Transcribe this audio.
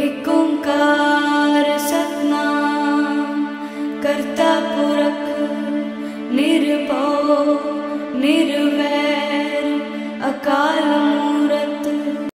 एकोङ्कार सत्ना कर्ता पुरख निरपो निर्वैर अकाल